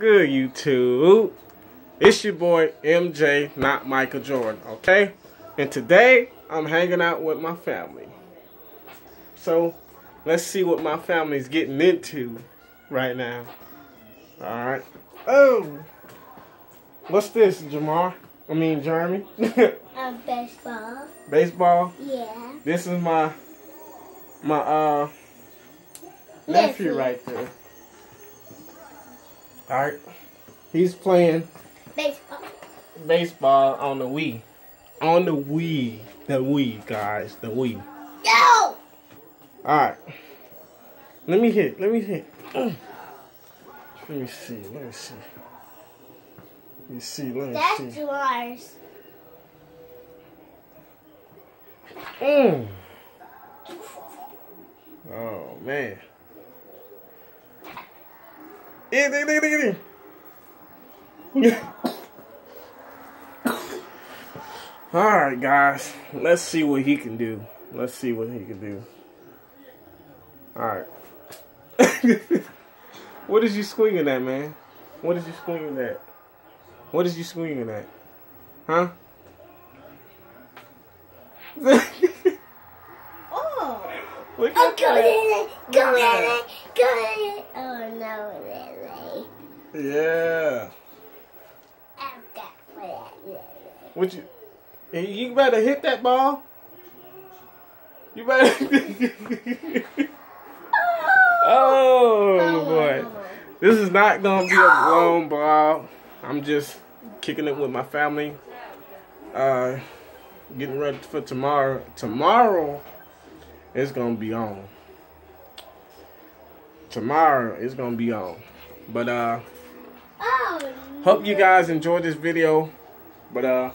good, YouTube? It's your boy MJ, not Michael Jordan, okay? And today, I'm hanging out with my family. So, let's see what my family's getting into right now. Alright. Oh! What's this, Jamar? I mean, Jeremy? Um, baseball. Baseball? Yeah. This is my, my, uh, nephew right there. Alright. He's playing Baseball. baseball on the Wii. On the Wii. The Wii, guys. The Wii. No! Alright. Let me hit. Let me hit. Let me see. Let me see. Let me see. Let me see. That's yours. Mm. Oh, man. Eh, eh, eh, eh, eh. All right, guys. Let's see what he can do. Let's see what he can do. All right. what is you swinging at, man? What is you swinging at? What is you swinging at? Huh? Oh. Look Oh, at go it. Go in it. Go in it. Oh, no, Lily. Yeah. I've got for that, Lily. What you? You better hit that ball. You better. oh boy, this is not gonna be a long ball. I'm just kicking it with my family. Uh, getting ready for tomorrow. Tomorrow, it's gonna be on. Tomorrow, it's gonna be on. But uh. Oh, Hope you guys enjoyed this video. But uh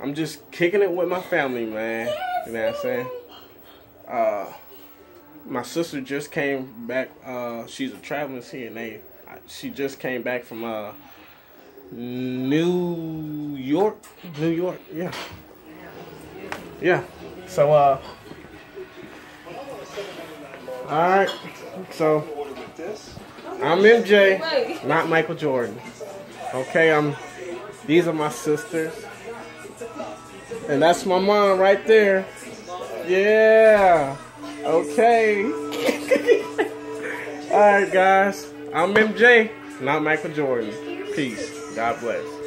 I'm just kicking it with my family, man. You know what I'm saying? Uh my sister just came back, uh she's a traveling CNA. She just came back from uh New York. New York, yeah. Yeah. So uh Alright. So I'm MJ, not Michael Jordan. Okay, I'm. These are my sisters, and that's my mom right there. Yeah. Okay. All right, guys. I'm MJ, not Michael Jordan. Peace. God bless.